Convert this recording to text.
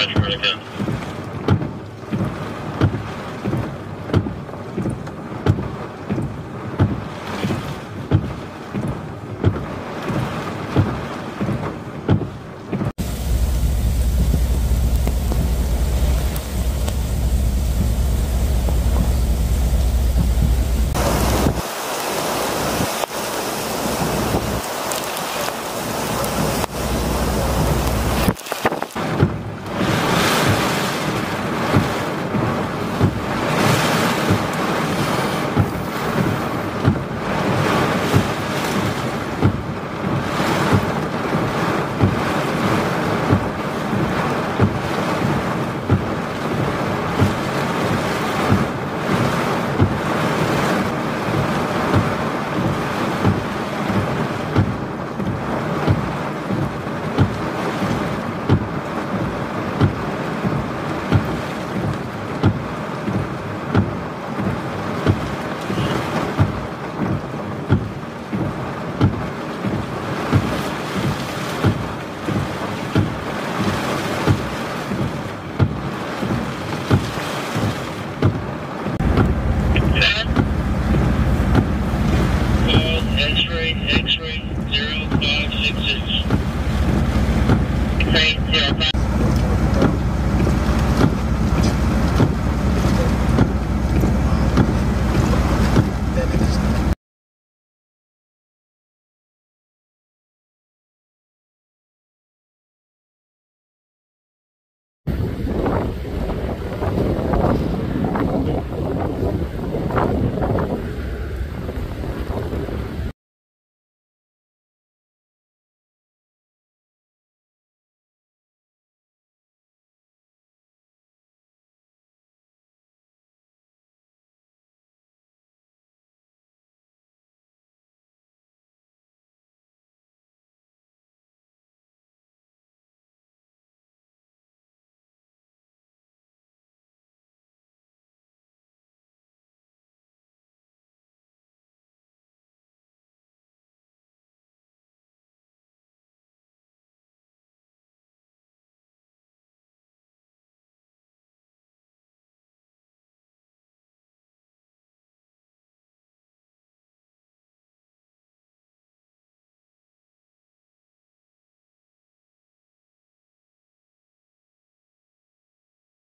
Roger, again.